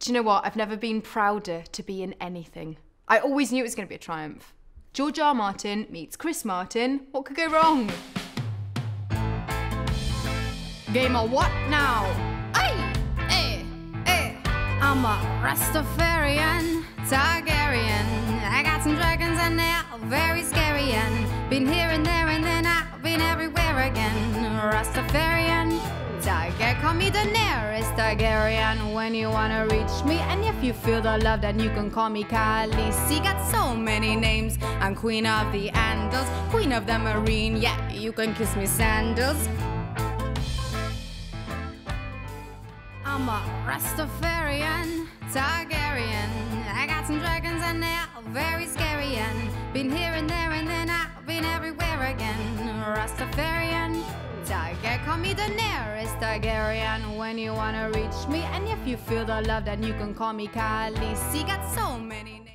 Do you know what? I've never been prouder to be in anything. I always knew it was going to be a triumph. George R. Martin meets Chris Martin. What could go wrong? Game of what now? Ay, eh. I'm a Rastafarian, Targaryen. I got some dragons and they're very scary. And been here and there and then I've been everywhere again. Rastafarian. Call me Daenerys Targaryen when you wanna reach me. And if you feel the love, then you can call me Khaleesi. Got so many names. I'm Queen of the Andals, Queen of the Meereen. Yeah, you can kiss me sandals. I'm a Rastafarian, Targaryen. I got some dragons and they're very scary. And been here and there and then I've been everywhere again. Me Daenerys Targaryen when you wanna reach me. And if you feel the love, then you can call me Khaleesi. Got so many names.